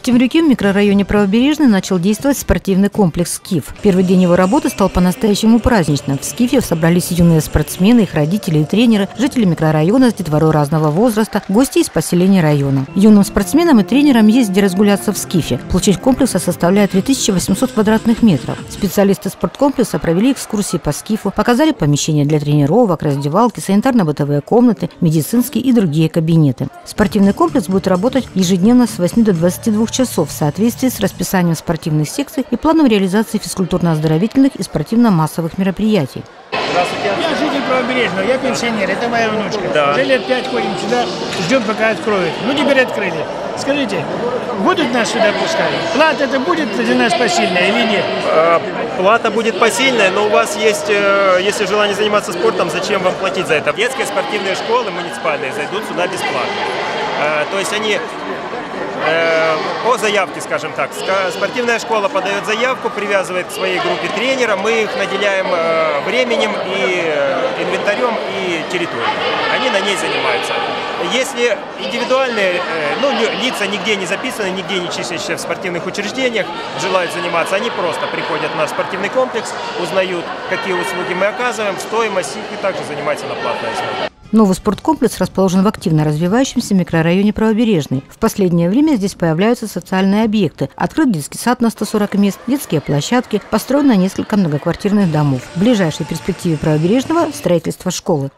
В Темрюке в микрорайоне Правобережный начал действовать спортивный комплекс «Скиф». Первый день его работы стал по-настоящему праздничным. В «Скифе» собрались юные спортсмены, их родители и тренеры, жители микрорайона с детворой разного возраста, гости из поселения района. Юным спортсменам и тренерам есть где разгуляться в «Скифе». Площадь комплекса составляет 2800 квадратных метров. Специалисты спорткомплекса провели экскурсии по «Скифу», показали помещения для тренировок, раздевалки, санитарно-бытовые комнаты, медицинские и другие кабинеты. Спортивный комплекс будет работать ежедневно с 8 до 22 часов в соответствии с расписанием спортивных секций и планом реализации физкультурно-оздоровительных и спортивно-массовых мероприятий. Здравствуйте. Я житель правобережного, я пенсионер, это моя внучка. Да. Уже лет пять ходим сюда, ждем, пока откроют. Ну, теперь открыли. Скажите, будут нас сюда пускать? Плата это будет для нас посильная или нет? Э, Плата будет посильная, но у вас есть, э, если желание заниматься спортом, зачем вам платить за это? Детские спортивные школы муниципальные зайдут сюда бесплатно. Э, То есть они по заявке, скажем так. Спортивная школа подает заявку, привязывает к своей группе тренера, мы их наделяем э, временем и э, инвентарем и территорией. Они на ней занимаются. Если индивидуальные, э, ну, ли- лица нигде не записаны, нигде не числящиеся в спортивных учреждениях, желают заниматься, они просто приходят на спортивный комплекс, узнают, какие услуги мы оказываем, стоимость и также занимаются на платной основе. Новый спорткомплекс расположен в активно развивающемся микрорайоне Правобережный. В последнее время здесь появляются социальные объекты. Открыт детский сад на 140 мест, детские площадки, построено несколько многоквартирных домов. В ближайшей перспективе Правобережного – строительство школы.